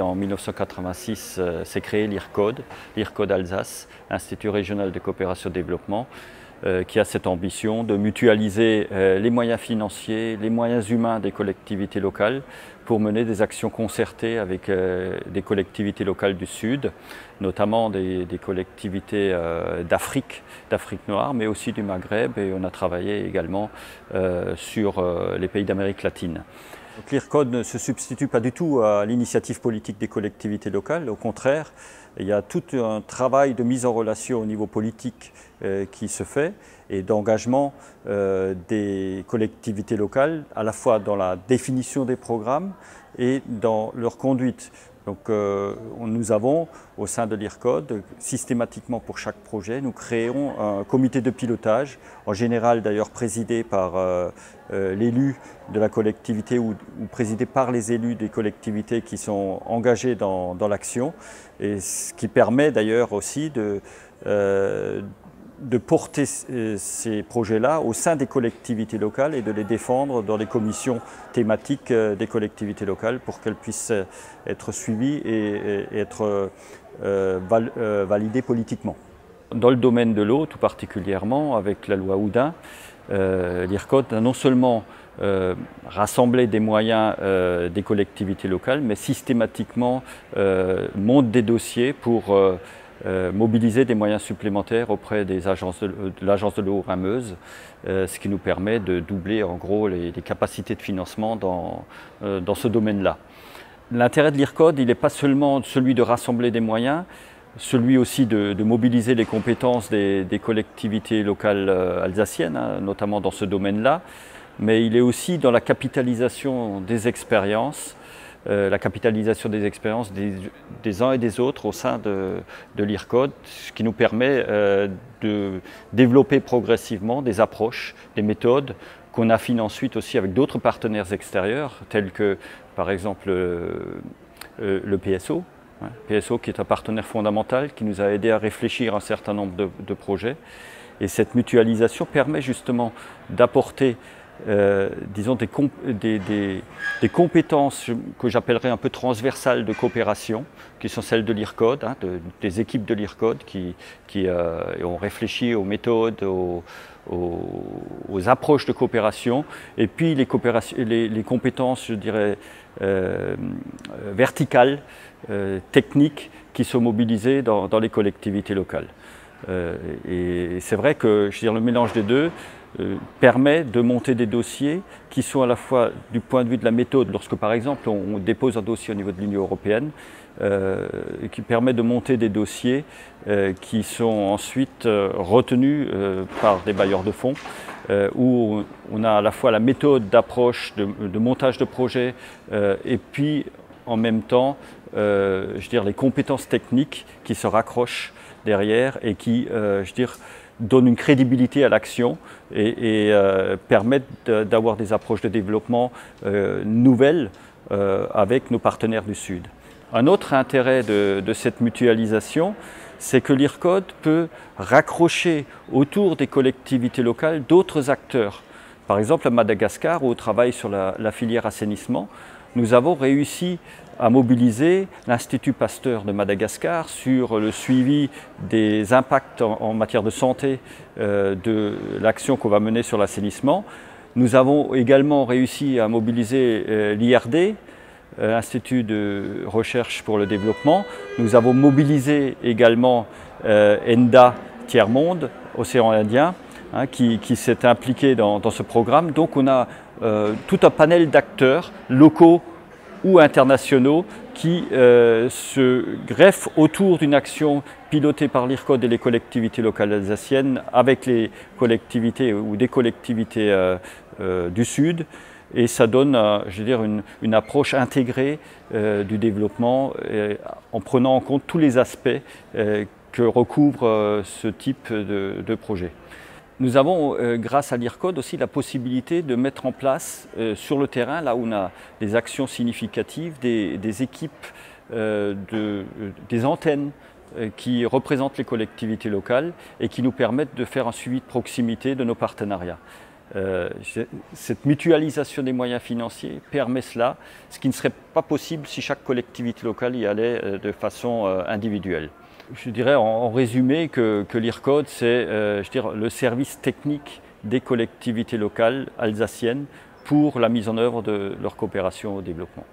En 1986 euh, s'est créé l'IRCODE, l'IRCODE Alsace, Institut régional de coopération et développement, euh, qui a cette ambition de mutualiser euh, les moyens financiers, les moyens humains des collectivités locales pour mener des actions concertées avec des collectivités locales du Sud, notamment des, des collectivités d'Afrique, d'Afrique noire, mais aussi du Maghreb, et on a travaillé également sur les pays d'Amérique latine. L'IRCOD ne se substitue pas du tout à l'initiative politique des collectivités locales, au contraire, il y a tout un travail de mise en relation au niveau politique euh, qui se fait et d'engagement euh, des collectivités locales, à la fois dans la définition des programmes et dans leur conduite. Donc euh, nous avons au sein de l'IRCOD, systématiquement pour chaque projet, nous créons un comité de pilotage, en général d'ailleurs présidé par euh, euh, l'élu de la collectivité ou, présidé par les élus des collectivités qui sont engagés dans, dans l'action, et ce qui permet d'ailleurs aussi de, de porter euh, ces projets-là au sein des collectivités locales et de les défendre dans les commissions thématiques euh, des collectivités locales pour qu'elles puissent euh, être suivies et, être validées politiquement. Dans le domaine de l'eau, tout particulièrement avec la loi Houdin, l'IRCOT a non seulement rassemblé des moyens des collectivités locales, mais systématiquement monte des dossiers pour euh, mobiliser des moyens supplémentaires auprès de, l'agence de l'eau rameuse, euh, ce qui nous permet de doubler en gros les, capacités de financement dans, euh, dans ce domaine-là. L'intérêt de l'IRCOD, il n'est pas seulement celui de rassembler des moyens, celui aussi de, mobiliser les compétences des, collectivités locales alsaciennes, hein, notamment dans ce domaine-là, mais il est aussi dans la capitalisation des expériences la capitalisation des expériences des, uns et des autres au sein de, de l'IRCOD, ce qui nous permet euh, de développer progressivement des approches, des méthodes qu'on affine ensuite aussi avec d'autres partenaires extérieurs, tels que par exemple euh, le PSO, hein, PSO qui est un partenaire fondamental qui nous a aidé à réfléchir un certain nombre de projets. Et cette mutualisation permet justement d'apporter euh, disons, des, compétences que j'appellerais un peu transversales de coopération, qui sont celles de l'IRCOD, hein, des équipes de l'IRCOD qui, euh, ont réfléchi aux méthodes, aux, approches de coopération, et puis les, compétences, je dirais, euh, verticales, techniques, qui sont mobilisées dans les collectivités locales. Et c'est vrai que le mélange des deux, euh, permet de monter des dossiers qui sont à la fois du point de vue de la méthode, lorsque par exemple on, dépose un dossier au niveau de l'Union européenne, euh, qui permet de monter des dossiers euh, qui sont ensuite retenus par des bailleurs de fonds, où on a à la fois la méthode d'approche, de, montage de projet, et puis en même temps, je veux dire, les compétences techniques qui se raccrochent derrière et qui, je veux dire, donne une crédibilité à l'action et, euh, permettent d'avoir des approches de développement euh, nouvelles euh, avec nos partenaires du Sud. Un autre intérêt de, cette mutualisation, c'est que l'IRCOD peut raccrocher autour des collectivités locales d'autres acteurs. Par exemple, à Madagascar, où on travaille sur la filière assainissement, nous avons réussi à mobiliser l'Institut Pasteur de Madagascar sur le suivi des impacts en, matière de santé euh, de l'action qu'on va mener sur l'assainissement. Nous avons également réussi à mobiliser euh, l'IRD, euh, Institut de recherche pour le développement. Nous avons mobilisé également ENDA Tiers-Monde, Océan Indien, hein, qui, s'est impliqué dans, ce programme. Donc on a tout un panel d'acteurs locaux ou internationaux qui euh, se greffent autour d'une action pilotée par l'IRCOD et les collectivités locales alsaciennes avec les collectivités ou des collectivités euh, euh, du Sud. Et ça donne, je veux dire, une, approche intégrée du développement en prenant en compte tous les aspects que recouvre ce type de projet. Nous avons, euh, grâce à l'IRCOD, aussi la possibilité de mettre en place euh, sur le terrain, là où on a des actions significatives, des, équipes, euh, des antennes qui représentent les collectivités locales et qui nous permettent de faire un suivi de proximité de nos partenariats. cette mutualisation des moyens financiers permet cela, ce qui ne serait pas possible si chaque collectivité locale y allait de façon individuelle. Je dirais en, résumé que, l'IRCODE, c'est le service technique des collectivités locales alsaciennes pour la mise en œuvre de leur coopération au développement.